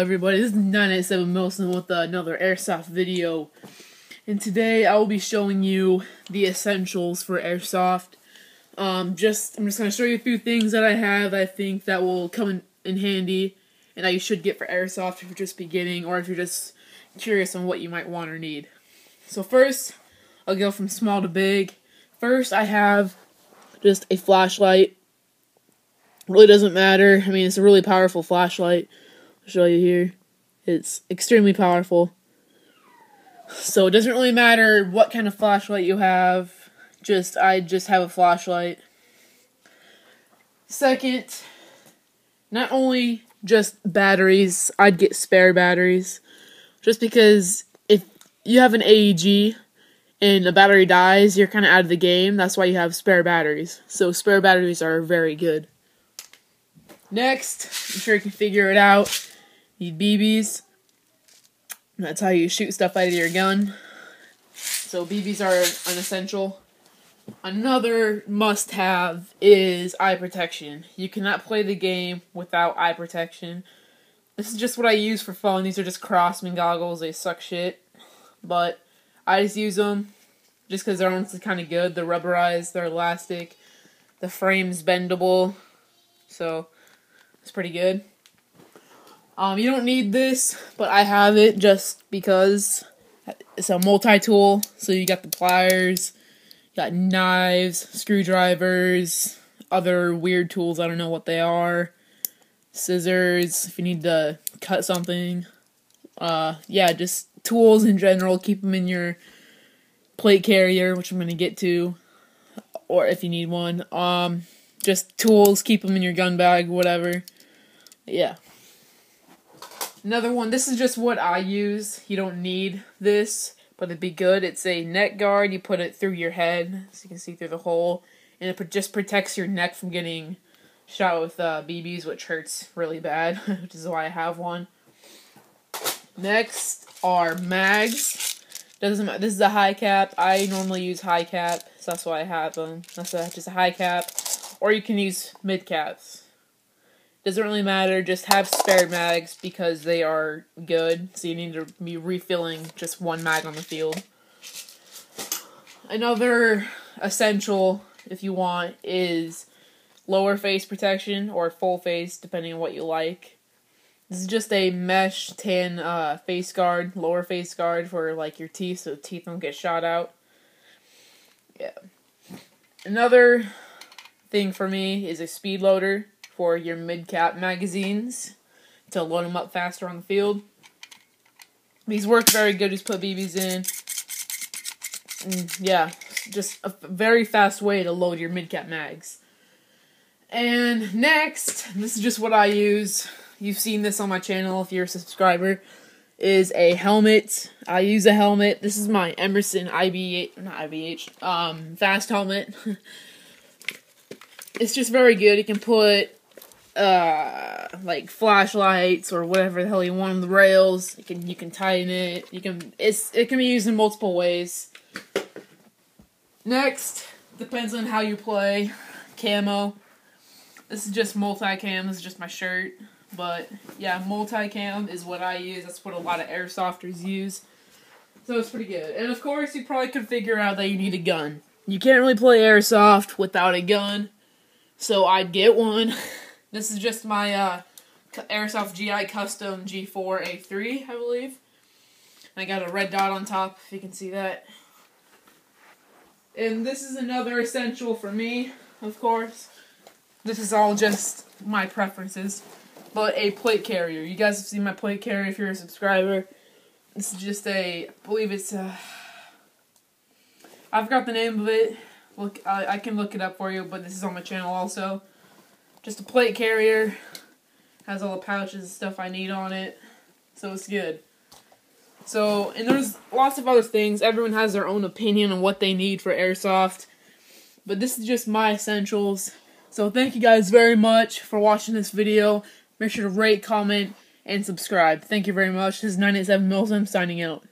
Everybody, this is 987 Milsim with another Airsoft video. And today I will be showing you the essentials for Airsoft. Um, just I'm just going to show you a few things that I have I think that will come in, in handy and that you should get for Airsoft if you're just beginning or if you're just curious on what you might want or need. So first, I'll go from small to big. First, I have just a flashlight. Really doesn't matter. I mean, it's a really powerful flashlight. Show you here. It's extremely powerful. So it doesn't really matter what kind of flashlight you have. Just I just have a flashlight. Second, not only just batteries, I'd get spare batteries. Just because if you have an AEG and a battery dies, you're kind of out of the game. That's why you have spare batteries. So spare batteries are very good. Next, I'm sure you can figure it out. Need BBs. That's how you shoot stuff out of your gun. So BBs are an essential. Another must-have is eye protection. You cannot play the game without eye protection. This is just what I use for fun. These are just Crosman goggles. They suck shit. But I just use them just because they're honestly kind of good. They're rubberized, they're elastic, the frame's bendable, so it's pretty good. Um, you don't need this, but I have it just because it's a multi-tool. So you got the pliers, you got knives, screwdrivers, other weird tools. I don't know what they are. Scissors if you need to cut something. Uh, yeah, just tools in general. Keep them in your plate carrier, which I'm gonna get to, or if you need one. Um, just tools. Keep them in your gun bag, whatever. Yeah. Another one. This is just what I use. You don't need this, but it'd be good. It's a neck guard. You put it through your head, so you can see through the hole, and it just protects your neck from getting shot with uh, BBs, which hurts really bad, which is why I have one. Next are mags. Doesn't. This is a high cap. I normally use high cap, so that's why I have them. That's a, just a high cap, or you can use mid caps. Doesn't really matter. Just have spare mags because they are good. So you need to be refilling just one mag on the field. Another essential, if you want, is lower face protection or full face, depending on what you like. This is just a mesh tan uh, face guard, lower face guard for like your teeth, so teeth don't get shot out. Yeah. Another thing for me is a speed loader for your mid cap magazines to load them up faster on the field. These work very good. Just put BBs in. And yeah, just a very fast way to load your mid cap mags. And next, this is just what I use you've seen this on my channel if you're a subscriber, is a helmet. I use a helmet. This is my Emerson IB not IBH, um, fast helmet. it's just very good. You can put uh like flashlights or whatever the hell you want on the rails. You can you can tighten it. You can it's it can be used in multiple ways. Next, depends on how you play. Camo. This is just multi-cam. This is just my shirt. But yeah, multicam is what I use. That's what a lot of airsofters use. So it's pretty good. And of course, you probably could figure out that you need a gun. You can't really play airsoft without a gun. So I'd get one. This is just my uh, Airsoft GI Custom G4A3, I believe. I got a red dot on top, if you can see that. And this is another essential for me, of course. This is all just my preferences but a plate carrier. You guys have seen my plate carrier if you're a subscriber. This is just a, I believe it's a, I forgot the name of it. Look, I, I can look it up for you, but this is on my channel also. Just a plate carrier. Has all the pouches and stuff I need on it. So it's good. So, and there's lots of other things. Everyone has their own opinion on what they need for airsoft. But this is just my essentials. So thank you guys very much for watching this video. Make sure to rate, comment, and subscribe. Thank you very much. This is 987 Milsim signing out.